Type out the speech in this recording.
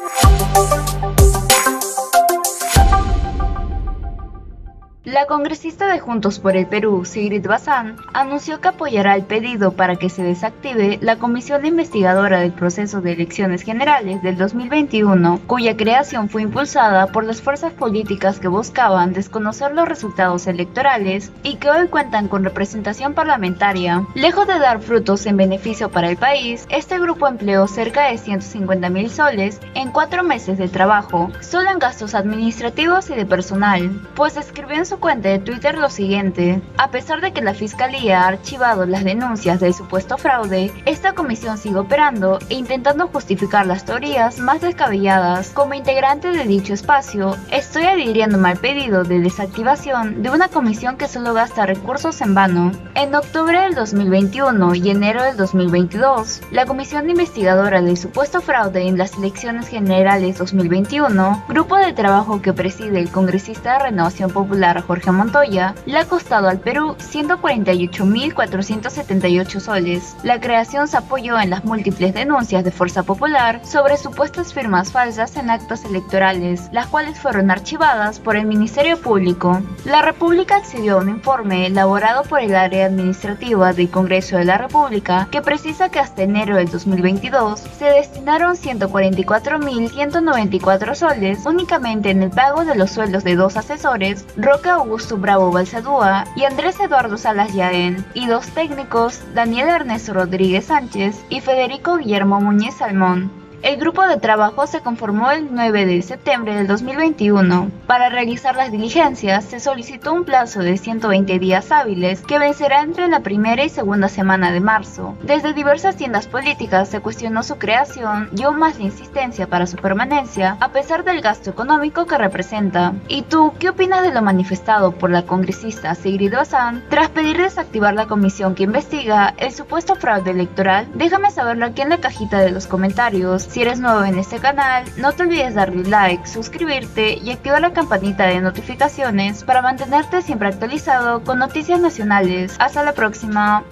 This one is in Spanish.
Música La congresista de Juntos por el Perú, Sigrid Bazán, anunció que apoyará el pedido para que se desactive la comisión investigadora del proceso de elecciones generales del 2021, cuya creación fue impulsada por las fuerzas políticas que buscaban desconocer los resultados electorales y que hoy cuentan con representación parlamentaria. Lejos de dar frutos en beneficio para el país, este grupo empleó cerca de 150 mil soles en cuatro meses de trabajo, solo en gastos administrativos y de personal, pues escribió en su cuenta de Twitter lo siguiente. A pesar de que la Fiscalía ha archivado las denuncias del supuesto fraude, esta comisión sigue operando e intentando justificar las teorías más descabelladas. Como integrante de dicho espacio, estoy adhiriéndome al pedido de desactivación de una comisión que solo gasta recursos en vano. En octubre del 2021 y enero del 2022, la Comisión Investigadora del supuesto fraude en las elecciones generales 2021, grupo de trabajo que preside el congresista de Renovación Popular Jorge Montoya, le ha costado al Perú 148.478 soles. La creación se apoyó en las múltiples denuncias de Fuerza Popular sobre supuestas firmas falsas en actos electorales, las cuales fueron archivadas por el Ministerio Público. La República accedió a un informe elaborado por el área administrativa del Congreso de la República que precisa que hasta enero del 2022 se destinaron 144.194 soles únicamente en el pago de los sueldos de dos asesores, Roca Augusto Bravo Balsadúa y Andrés Eduardo Salas Yaén, y dos técnicos, Daniel Ernesto Rodríguez Sánchez y Federico Guillermo Muñiz Salmón. El grupo de trabajo se conformó el 9 de septiembre del 2021. Para realizar las diligencias se solicitó un plazo de 120 días hábiles que vencerá entre la primera y segunda semana de marzo. Desde diversas tiendas políticas se cuestionó su creación y aún más la insistencia para su permanencia a pesar del gasto económico que representa. ¿Y tú qué opinas de lo manifestado por la congresista Sigrid Bazán tras pedir desactivar la comisión que investiga el supuesto fraude electoral? Déjame saberlo aquí en la cajita de los comentarios. Si eres nuevo en este canal, no te olvides darle like, suscribirte y activar la campanita de notificaciones para mantenerte siempre actualizado con noticias nacionales. Hasta la próxima.